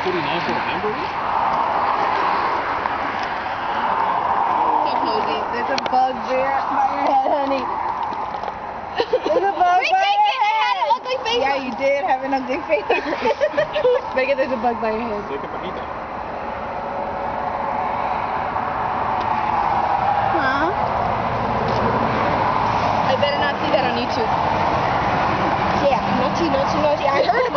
$149 for a hamburger? There's a bug there by your head, honey. There's a bug We by your it had an ugly face Yeah, you did have an ugly face. Megan, there's a bug by your head. Take a fajita. Huh? I better not see that on YouTube. Yeah, naughty, naughty, naughty. I heard.